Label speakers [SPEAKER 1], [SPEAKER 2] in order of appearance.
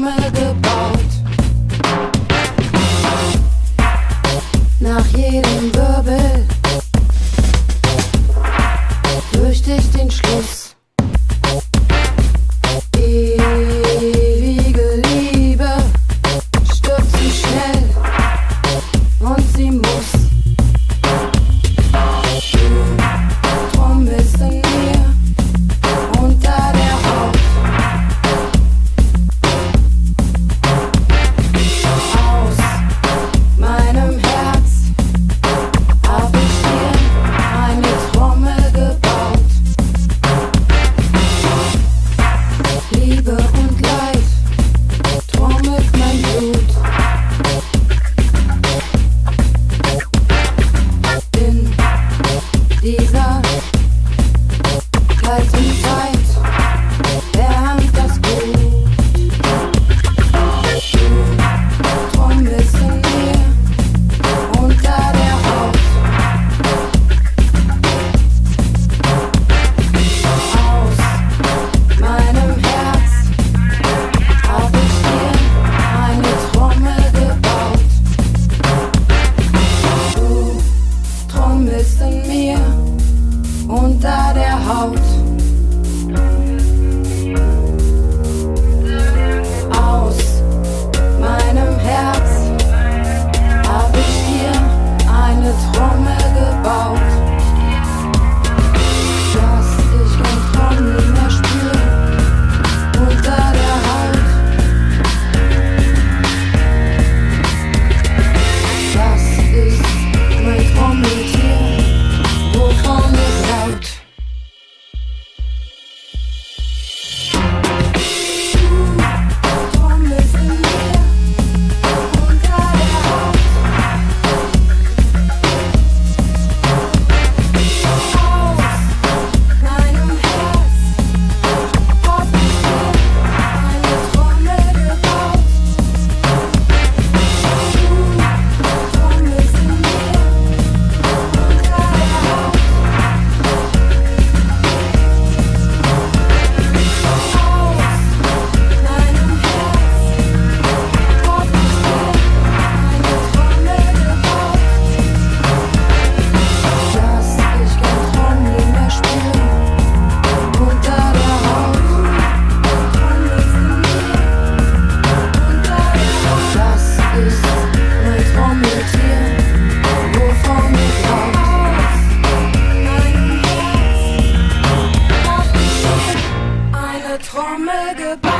[SPEAKER 1] Himmel gebaut. Nach jedem Wirbel durch dich den Schluss. un summer goodbye.